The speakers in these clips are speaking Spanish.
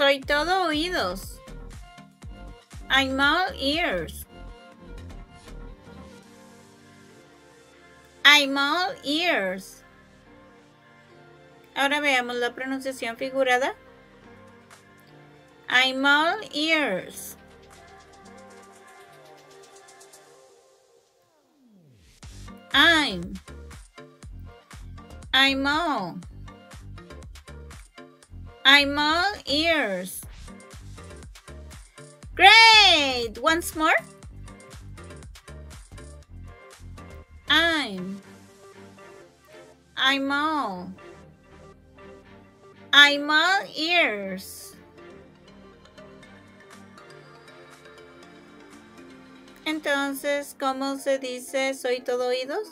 Soy todo oídos. I'm all ears. I'm all ears. Ahora veamos la pronunciación figurada. I'm all ears. I'm. I'm all. I'm all ears. Great! Once more. I'm. I'm all. I'm all ears. Entonces, ¿cómo se dice soy todo oídos?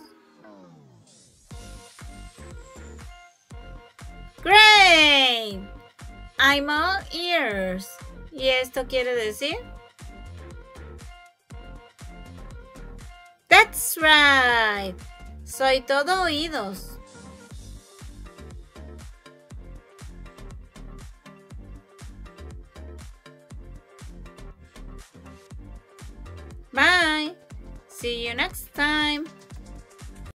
I'm all ears. ¿Y esto quiere decir? That's right. Soy todo oídos. Bye. See you next time.